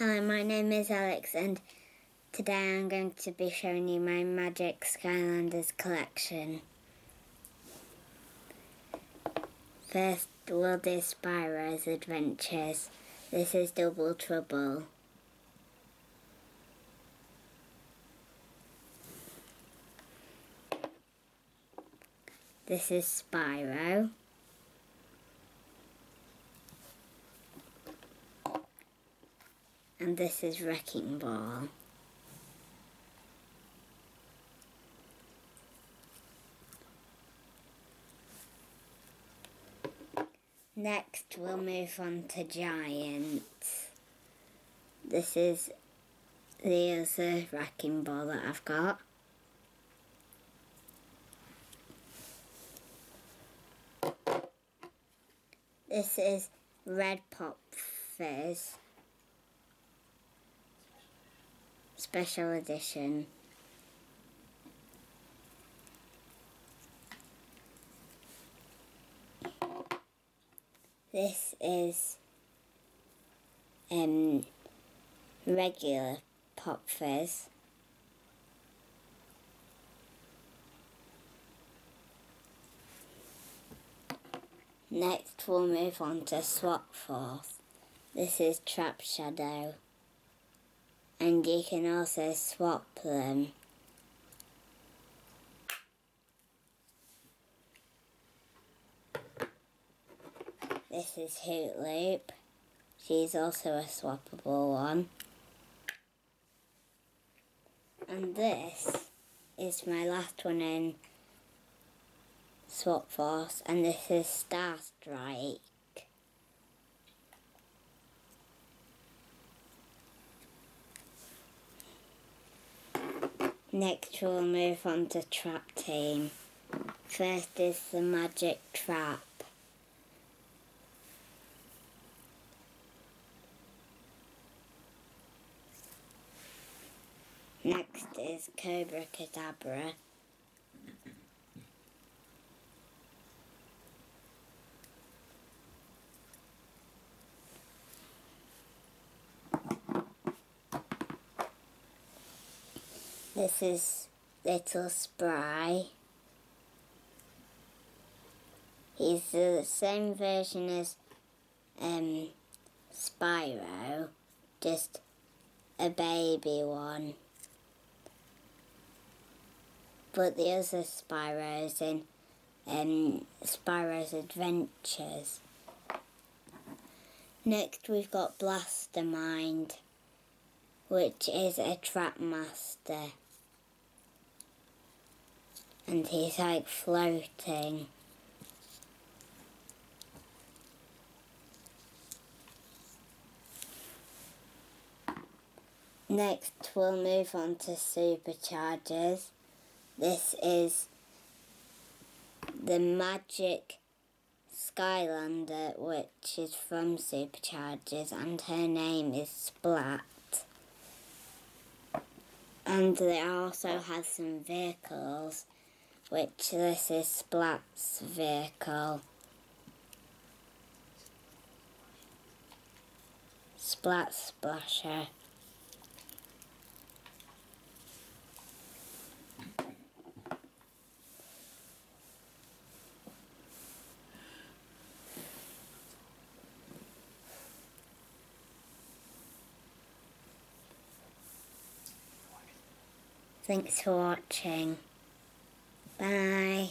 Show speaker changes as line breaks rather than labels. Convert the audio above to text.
my name is Alex and today I'm going to be showing you my Magic Skylanders collection. First we'll do Spyro's Adventures. This is Double Trouble. This is Spyro. And this is Wrecking Ball. Next we'll move on to Giants. This is the other Wrecking Ball that I've got. This is Red Pop Fizz. Special edition. This is um, regular pop fizz. Next we'll move on to Swap Force. This is Trap Shadow and you can also swap them. This is Hoot Loop. She's also a swappable one. And this is my last one in Swap Force and this is Star Strike. Next we'll move on to Trap Team. First is the Magic Trap. Next is Cobra Cadabra. This is Little Spry. He's the same version as um, Spyro, just a baby one. But the other Spyro's in um, Spyro's Adventures. Next we've got Blastermind, which is a trap master and he's like floating. Next we'll move on to superchargers. This is the magic Skylander which is from Superchargers and her name is Splat. And they also have some vehicles which this is Splat's vehicle. Splat Splasher. Thanks for watching. Bye.